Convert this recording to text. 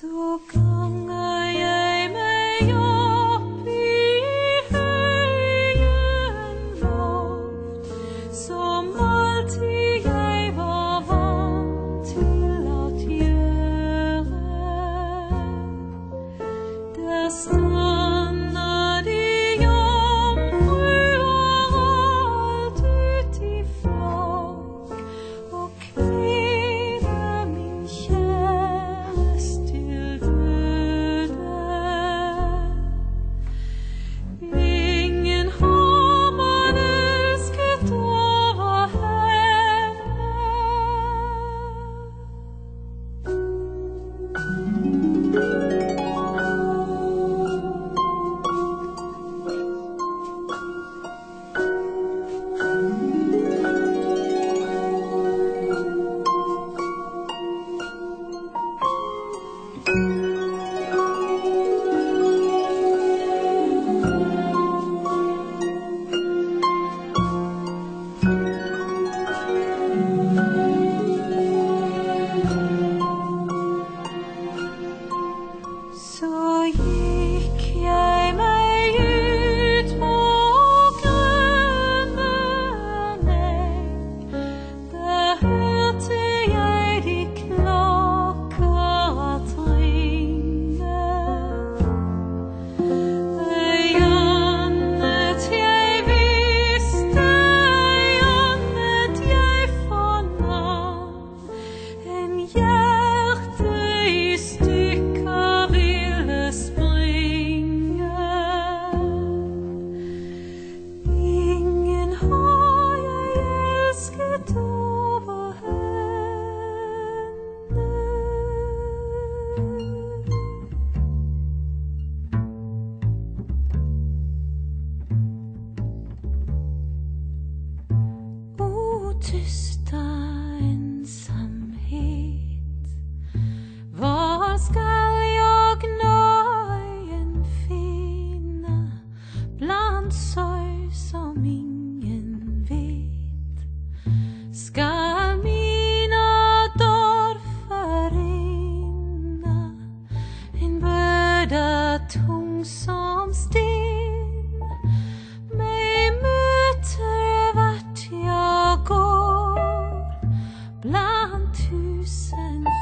Så ganger jag mig upp i høyen loft Som alltid jag var van till att göra. Der Så gick jag mig ut på grønne eng. Der hørte jeg de klokker at ringe. Øyandet jeg visste, øyandet jeg fornam. En tysta ensamhet. Var skall jag nöjen finna bland sorg som ingen vet? Skall mina dagar förrinna en börda tung som Bland